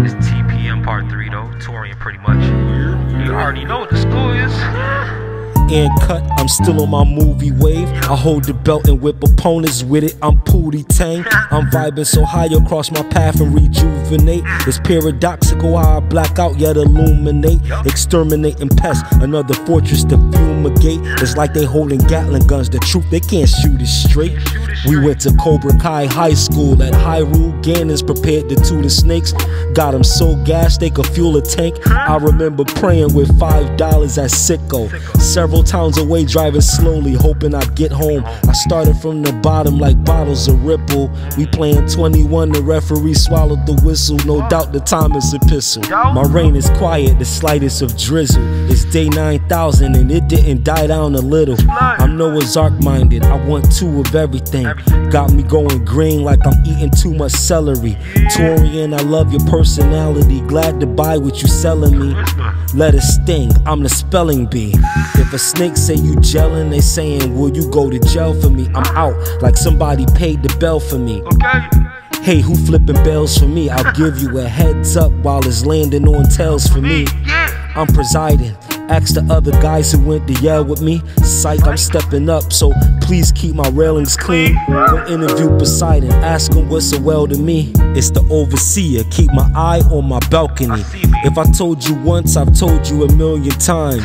It's TPM part three though, Torian Pretty Much. You already know what the school is. Ah and cut, I'm still on my movie wave. I hold the belt and whip opponents with it. I'm Pootie Tang. I'm vibing so high across my path and rejuvenate. It's paradoxical how I black out yet illuminate. Exterminating pests, another fortress to fumigate. It's like they holding Gatling guns. The truth, they can't shoot it straight. We went to Cobra Kai High School at Hyrule. Ganon's prepared to two the snakes. Got them so gassed they could fuel a tank. I remember praying with five dollars at Sicko. Several towns away, driving slowly, hoping I'd get home. I started from the bottom like bottles of Ripple. We playing 21, the referee swallowed the whistle. No doubt the time is epistle. My rain is quiet, the slightest of drizzle. It's day 9000 and it didn't die down a little. I'm Noah's Ark minded, I want two of everything. Got me going green like I'm eating too much celery. Torian, I love your personality. Glad to buy what you selling me. Let it sting, I'm the spelling bee. If a snake say you gelling, they saying, Will you go to jail for me? I'm out like somebody paid the bell for me. Okay. Hey, who flipping bells for me? I'll give you a heads up while it's landing on tails for me. I'm presiding. Ask the other guys who went to Yale with me. Psych, I'm stepping up, so please keep my railings clean. Go interview Poseidon, ask him what's so well to me. It's the overseer, keep my eye on my balcony. If I told you once, I've told you a million times.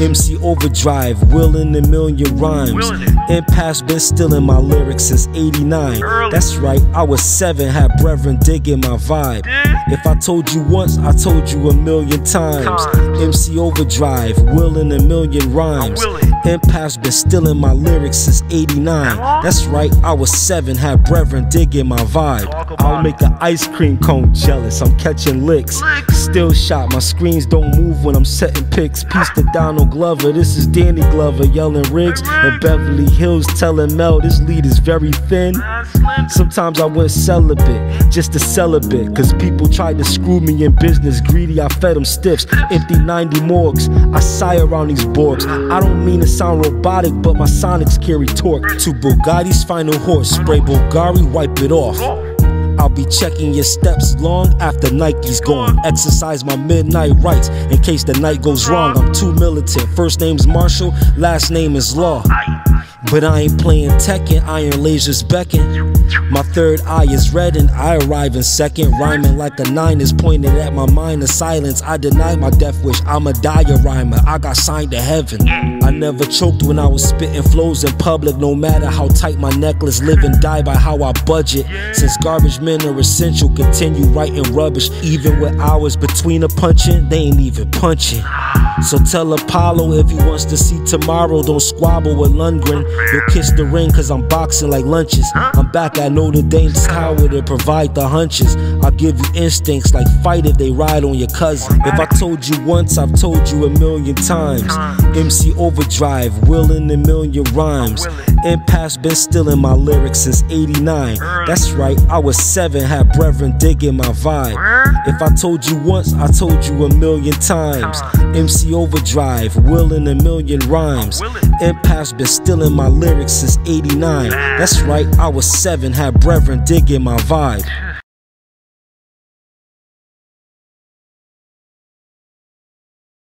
MC Overdrive, willing a million rhymes. Impasse been stealing my lyrics since 89. That's right, I was seven, had brethren digging my vibe. If I told you once, I told you a million times. MC Overdrive, willing a million rhymes. Impasse been stealing my lyrics since 89. That's right, I was seven, had brethren digging my vibe. I'll make an ice cream cone jealous, I'm catching licks. Still shot, my screens don't move when I'm setting picks. Peace to Donald Glover, this is Danny Glover yelling rigs And Beverly Hills telling Mel this lead is very thin. Sometimes I went celibate just to bit. Cause people tried to screw me in business. Greedy, I fed them stiffs. Empty 90 morgues. I sigh around these borgs. I don't mean to sound robotic, but my sonics carry torque. To Bugatti's final horse. Spray Bulgari, wipe it off. I'll be checking your steps long after Nike's gone. Exercise my midnight rights in case the night goes wrong. I'm too militant. First name's Marshall, last name is Law. But I ain't playing Tekken, iron lasers beckon. My third eye is red and I arrive in second. Rhyming like a nine is pointed at my mind of silence. I deny my death wish, I'm a diorama. I got signed to heaven. I never choked when I was spitting flows in public, no matter how tight my necklace. Live and die by how I budget. Since garbage men are essential, continue writing rubbish. Even with hours between a punching, they ain't even punching. So tell Apollo if he wants to see tomorrow, don't squabble with Lundgren. You'll kiss the ring cause I'm boxing like lunches. I'm back at Notre Dame's tower to provide the hunches. I'll give you instincts like fight if they ride on your cousin. If I told you once, I've told you a million times. MC Overdrive, willing a million rhymes. Impasse been stealing my lyrics since 89. That's right, I was seven, had brethren digging my vibe. If I told you once, I told you a million times. MC Overdrive, willing a million rhymes. Impasse been stealing my lyrics since 89. That's right, I was seven, had brethren digging my vibe.